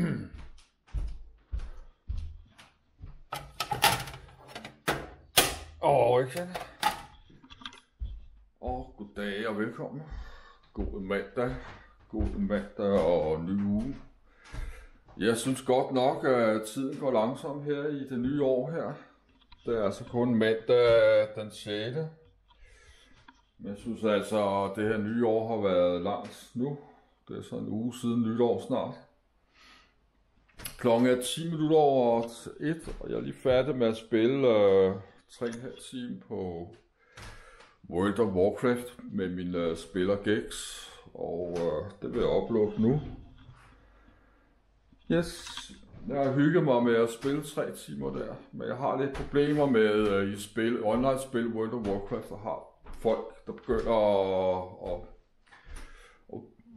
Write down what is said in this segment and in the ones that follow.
Åh, oh, ikke Åh, oh, goddag og velkommen. God mandag. God mandag og ny uge. Jeg synes godt nok, at tiden går langsomt her i det nye år her. Det er altså kun mandag den 6. Men jeg synes altså, at det her nye år har været langt nu. Det er så en uge siden nytår snart. Klokken er 10 minutter over 1, og jeg er lige færdig med at spille øh, 3,5 timer på World of Warcraft med min øh, spiller Gex. Og øh, det vil jeg uploade nu. Yes, jeg har hygget mig med at spille 3 timer der, men jeg har lidt problemer med øh, i spil, online-spil World of Warcraft, og har folk, der begynder at, at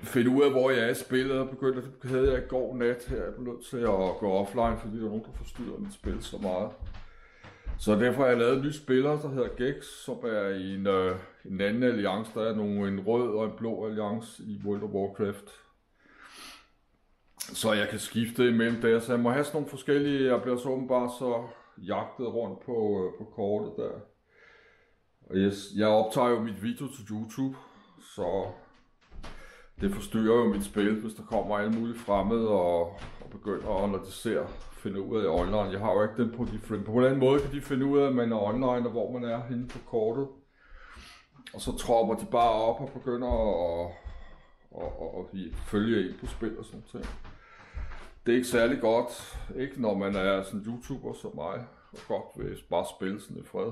finde ud af, hvor jeg er i spillet, og begyndte, det havde jeg i går nat her, jeg blev nødt til at gå offline, fordi der er nogen, der forstyrrer mit spil så meget. Så derfor har jeg lavet en ny spiller, der hedder Gex, som er i en, øh, en anden alliance. Der er nogle, en rød og en blå alliance i World of Warcraft. Så jeg kan skifte imellem der, så jeg må have sådan nogle forskellige, jeg bliver så åbenbart så jagtet rundt på, øh, på kortet der. Og jeg, jeg optager jo mit video til YouTube, så det forstyrrer jo mit spil, hvis der kommer alle mulige fremmede og, og begynder at analysere, finde ud af online. Jeg har jo ikke den på de På hvordan måde kan de finde ud af, at man er online og hvor man er henne på kortet. Og så tropper de bare op og begynder at, at, at, at følge ind på spil og sådan noget. Det er ikke særlig godt, ikke når man er sådan YouTuber som mig, og godt vil bare spille sådan i fred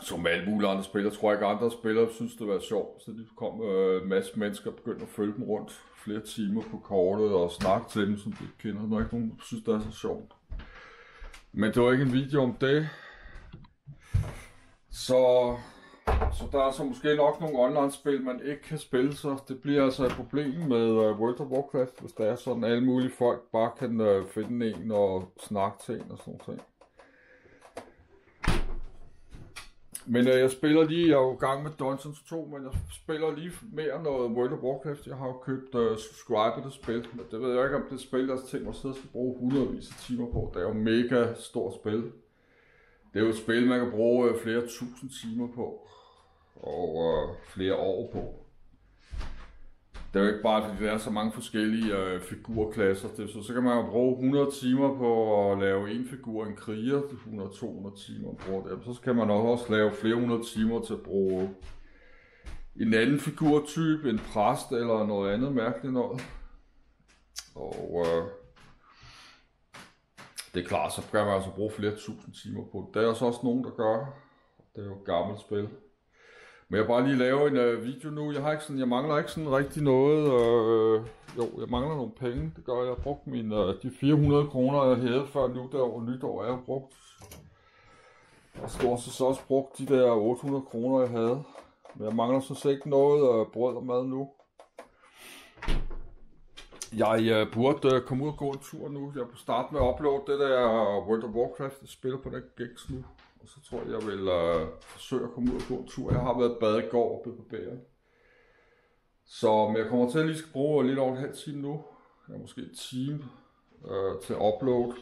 som alle mulige andre spillere, tror jeg ikke andre spillere synes det var sjovt, så de kom øh, en masse mennesker og begyndte at følge dem rundt flere timer på kortet og snakke til dem, som de ikke kender. Der er ikke nogen, der synes, det er så sjovt. Men det var ikke en video om det. Så, så der er så måske nok nogle online-spil, man ikke kan spille, så det bliver altså et problem med uh, World of Warcraft, hvis der er sådan, alle mulige folk bare kan uh, finde en og snakke til en og sådan noget. Men øh, jeg spiller lige, jeg er jo i gang med Dungeons 2, men jeg spiller lige mere noget World of Warcraft. Jeg har jo købt øh, uh, subscriber til spil, men det ved jeg ikke, om det spil, der tænker mig at sidde og skal bruge hundredvis af timer på. Det er jo mega stort spil. Det er jo et spil, man kan bruge øh, flere tusind timer på, og øh, flere år på det er jo ikke bare, fordi der er så mange forskellige øh, figurklasser. Det, så, så kan man jo bruge 100 timer på at lave en figur, en kriger, 100-200 timer på det. Så kan man også lave flere hundrede timer til at bruge en anden figurtype, en præst eller noget andet mærkeligt noget. Og øh, det er klart, så kan man altså bruge flere tusind timer på det. Der er også nogen, der gør. Det er jo et gammelt spil. Men jeg bare lige lave en uh, video nu. Jeg, har ikke sådan, jeg mangler ikke sådan rigtig noget. Uh, jo, jeg mangler nogle penge. Det gør jeg. Jeg har brugt mine, uh, øh, de 400 kroner, jeg havde før nu der over nytår, jeg har brugt. Og stort set så også brugt de der 800 kroner, jeg havde. Men jeg mangler så set ikke noget uh, brød og mad nu. Jeg uh, burde uh, komme ud og gå en tur nu. Jeg på starte med at uploade det der World of Warcraft, jeg spiller på den gigs nu. Og så tror jeg, jeg vil øh, forsøge at komme ud og gå en tur. Jeg har været bad i går oppe på bæret. Så men jeg kommer til at lige skal bruge lidt over en halv time nu. Ja, måske en time øh, til at upload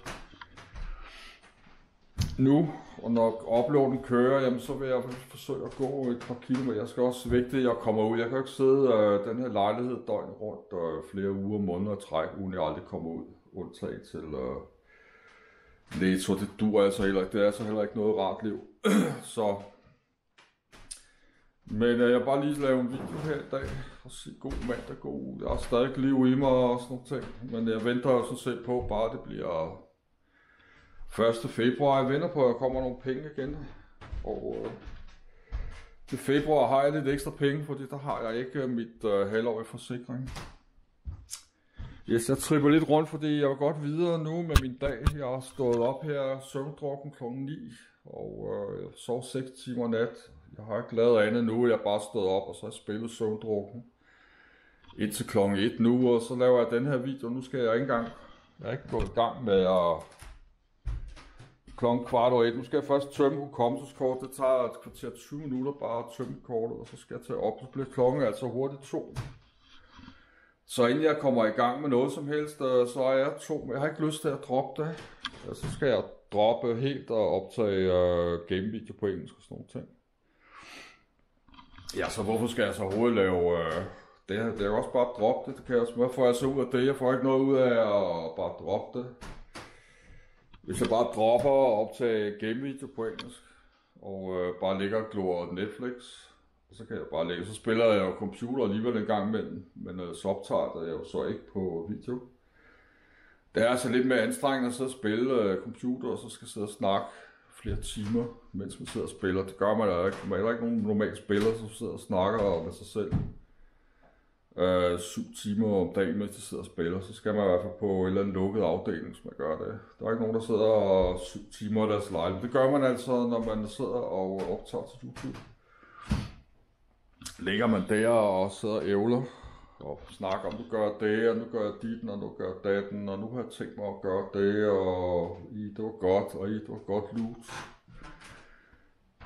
Nu, og når uploaden kører, jamen, så vil jeg forsøge at gå et par kilometer. Jeg skal også vægte, at jeg kommer ud. Jeg kan ikke sidde øh, den her lejlighed døgnet rundt øh, flere uger, måneder og træk, uden jeg aldrig kommer ud. Undtagen til øh, Netto, det dur altså heller ikke. Det er altså heller ikke noget rart liv. så... Men øh, jeg bare lige lave en video her i dag og sige god mandag, god Jeg har stadig liv i mig og sådan nogle ting. Men jeg venter jo sådan set på, bare det bliver 1. februar. Jeg venter på, at der kommer nogle penge igen. Og øh, til februar har jeg lidt ekstra penge, fordi der har jeg ikke øh, mit øh, halvårige forsikring. Yes, jeg tripper lidt rundt, fordi jeg var godt videre nu med min dag. Jeg har stået op her søvndrukken kl. 9, og øh, jeg sov 6 timer nat. Jeg har ikke lavet andet nu, jeg har bare stået op, og så har jeg spillet søvndrukken indtil kl. 1 nu, og så laver jeg den her video. Nu skal jeg ikke engang, jeg er ikke gået i gang med at klokken kvart over et. Nu skal jeg først tømme hukommelseskort. Det tager et kvarter 20 minutter bare at tømme kortet, og så skal jeg tage op. Så bliver klokken altså hurtigt to. Så inden jeg kommer i gang med noget som helst, øh, så er jeg to. Jeg har ikke lyst til at droppe det. Så skal jeg droppe helt og optage uh, gamevideo på engelsk og sådan noget ting. Ja, så hvorfor skal jeg så overhovedet lave uh, det her? Det er jo også bare at droppe det. det kan jeg, hvad får jeg så ud af det? Jeg får ikke noget ud af at bare droppe det. Hvis jeg bare dropper og optage gamevideo på engelsk, og uh, bare ligger og glor Netflix, og så kan jeg bare lægge. Så spiller jeg jo computer alligevel en gang imellem, men uh, så optager jeg jo så ikke på video. Det er altså lidt mere anstrengende at sidde og spille øh, computer, og så skal sidde og snakke flere timer, mens man sidder og spiller. Det gør man da ikke. Man er heller ikke nogen normal spiller, som sidder og snakker med sig selv. Øh, syv timer om dagen, mens de sidder og spiller, så skal man i hvert fald på en eller anden lukket afdeling, hvis man gør det. Der er ikke nogen, der sidder og syv timer i deres lejlighed. Det gør man altså, når man sidder og optager til YouTube. Ligger man der og sidder og ævler, og snakker om, nu gør jeg det, og nu gør jeg dit, og nu gør jeg datten, og nu har jeg tænkt mig at gøre det, og i, det var godt, og i, det var godt loot.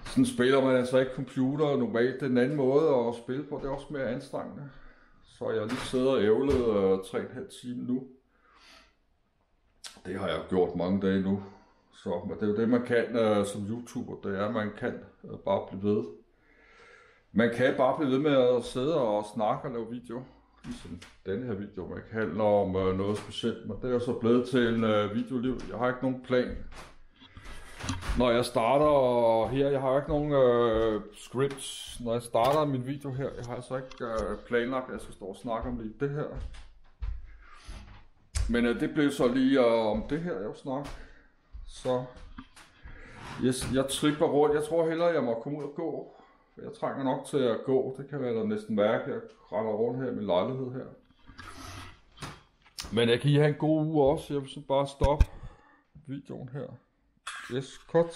Sådan spiller man altså ikke computer normalt. Den anden måde at spille på, det er også mere anstrengende. Så jeg lige sidder og ævlet øh, uh, 3,5 time nu. Det har jeg gjort mange dage nu. Så men det er jo det, man kan uh, som YouTuber. Det er, at man kan uh, bare blive ved. Man kan bare blive ved med at sidde og snakke og lave video ligesom denne her video, man ikke handler om øh, noget specielt, men det er jo så blevet til en øh, videoliv. Jeg har ikke nogen plan. Når jeg starter her, jeg har ikke nogen øh, scripts. Når jeg starter min video her, jeg har altså ikke øh, planlagt, at jeg skal stå og snakke om lige det her. Men øh, det blev så lige øh, om det her, jeg vil snakke. Så yes, jeg tripper rundt. Jeg tror hellere, jeg må komme ud og gå. For Jeg trænger nok til at gå. Det kan være næsten mærke. Jeg render rundt her i min lejlighed her. Men jeg kan I have en god uge også. Jeg vil så bare stoppe videoen her. Yes, cut.